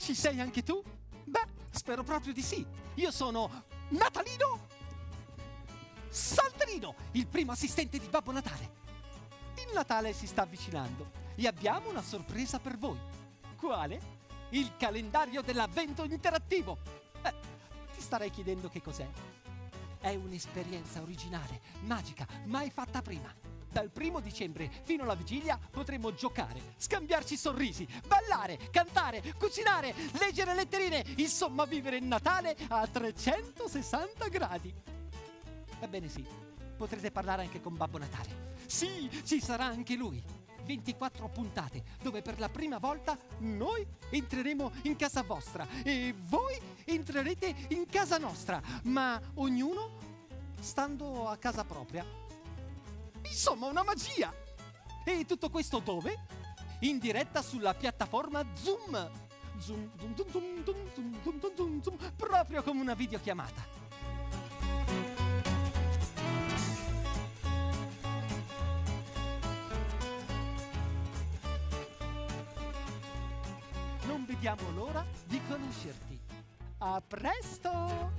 Ci sei anche tu? Beh, spero proprio di sì. Io sono Natalino Salterino, il primo assistente di Babbo Natale. Il Natale si sta avvicinando e abbiamo una sorpresa per voi. Quale? Il calendario dell'avvento interattivo. Eh, ti starei chiedendo che cos'è. È un'esperienza originale, magica, mai fatta prima. Dal primo dicembre fino alla vigilia potremo giocare, scambiarci sorrisi, ballare, cantare, cucinare, leggere letterine, insomma vivere il Natale a 360 gradi. Ebbene sì, potrete parlare anche con Babbo Natale. Sì, ci sarà anche lui. 24 puntate dove per la prima volta noi entreremo in casa vostra e voi entrerete in casa nostra, ma ognuno stando a casa propria. Insomma, una magia! E tutto questo dove? In diretta sulla piattaforma Zoom. Zoom, zoom, zoom, zoom, zoom, zoom, zoom, zoom, zoom, proprio come una videochiamata. Non vediamo l'ora di conoscerti. A presto!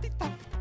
Tic-tac.